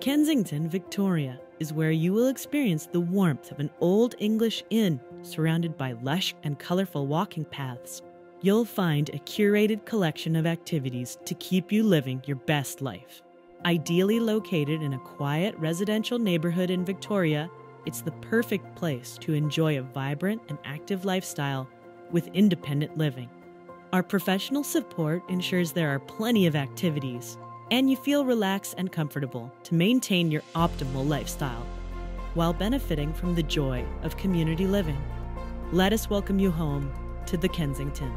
Kensington, Victoria is where you will experience the warmth of an old English inn surrounded by lush and colorful walking paths. You'll find a curated collection of activities to keep you living your best life. Ideally located in a quiet residential neighborhood in Victoria, it's the perfect place to enjoy a vibrant and active lifestyle with independent living. Our professional support ensures there are plenty of activities and you feel relaxed and comfortable to maintain your optimal lifestyle while benefiting from the joy of community living. Let us welcome you home to the Kensington.